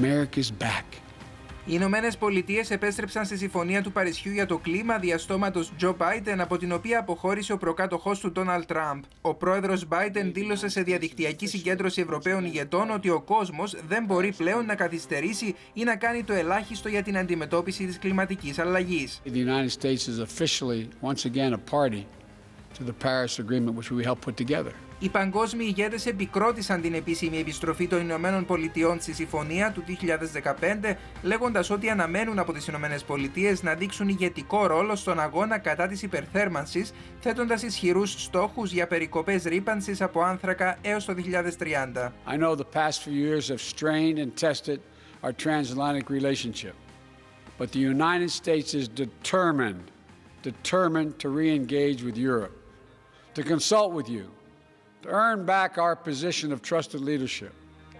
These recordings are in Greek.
America's back. Οι Ηνωμένες Πολιτείες επέστρεψαν στη Συμφωνία του Παρισιού για το κλίμα διαστόματος Τζο Biden, από την οποία αποχώρησε ο προκάτοχός του Ντόναλτ Τραμπ. Ο πρόεδρος Biden δήλωσε σε διαδικτυακή συγκέντρωση Ευρωπαίων ηγετών ότι ο κόσμος δεν μπορεί πλέον να καθυστερήσει ή να κάνει το ελάχιστο για την αντιμετώπιση της κλιματικής αλλαγής. To the Paris Agreement, which we helped put together. Οι παγκόσμιοι ηγέτες επικρότησαν την επίσημη επιστροφή των Ηνωμένων Πολιτειών στη συμφωνία του 2015, λέγοντας ότι αναμένουν από τις Ηνωμένες Πολιτείες να δείξουν ηγετικό ρόλο στον αγώνα κατά της υπερθέρμανσης, θέτοντας ισχυρούς στόχους για περικοπές ρήπανσης από άνθρακα έως το 2030. I know the past few years have strained and tested our transatlantic relationship, but the United States is determined, determined to re-engage with Europe, to consult with you, to earn back our position of trusted leadership.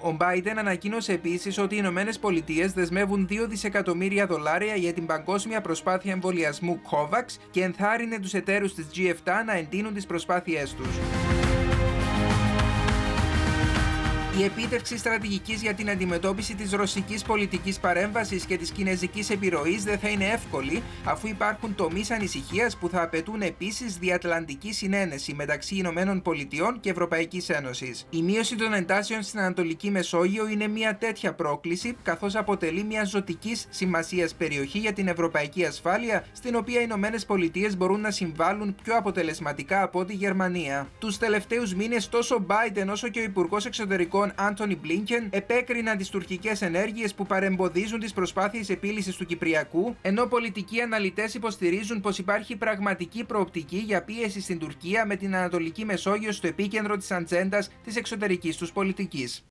Ο Biden ανακοίνωσε επίσης ότι οι Ηνωμένες Πολιτείες δεσμεύουν 2 δισεκατομμύρια δολάρια για την παγκόσμια προσπάθεια εμβολιασμού COVAX και ενθάρρυνε τους εταίρους της G7 να εντείνουν τις προσπάθειές τους. Η επίτευξη στρατηγικής για την αντιμετώπιση της ρωσικής πολιτικής παρέμβασης και της κινέζικης επιρροής δεν θα είναι εύκολη, αφού υπάρχουν τομείς ανησυχίας που θα απαιτούν επίσης διατλαντική συνένεση μεταξύ Ηνωμένων Πολιτειών και Ευρωπαϊκής Ένωσης. Η μείωση των εντάσεων στην Ανατολική Μεσόγειο είναι μια τέτοια πρόκληση, καθώς αποτελεί μια ζωτική σημασίας περιοχή για την ευρωπαϊκή ασφάλεια, στην οποία οι Ηνωμένες Πολιτείες μπορούν να συμβάλλουν πιο αποτελεσματικά από τη Γερμανία. Τους τελευταίους μήνες, τόσο ο Biden όσο και ο Υπουργός Εξωτερικών Άντωνι Μπλίνκεν επέκριναν τις τουρκικές ενέργειες που παρεμποδίζουν τις προσπάθειες επίλυσης του Κυπριακού, ενώ πολιτικοί αναλυτές υποστηρίζουν πως υπάρχει πραγματική προοπτική για πίεση στην Τουρκία με την Ανατολική Μεσόγειο στο επίκεντρο της ατζέντας της εξωτερικής τους πολιτικής.